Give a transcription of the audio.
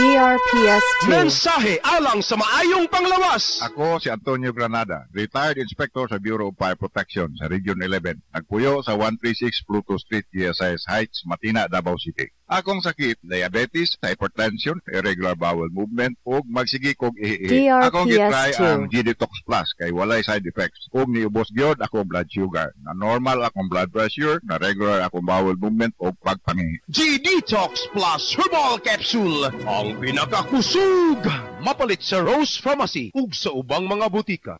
PRPS2. Mensahe alang sa maayong panglawas. Ako si Antonio Granada, retired inspector sa Bureau of Fire Protection sa Region 11. Nagpuyo sa 136 Pluto Street, GSIS Heights, Matina, Davao City. Akong sakit, diabetes, hypertension, irregular bowel movement, ug magsigi kog ihi. Akong gitry DRPS2. ang G-Detox Plus kay walay side effects. Ug niubos gyud ako blood sugar. Na normal akong blood pressure, na regular akong bowel movement ug pagpangihi. G-Detox Plus Herbal Capsule. Ang pinakakusog. Mapalit sa Rose Pharmacy ug sa ubang mga butika.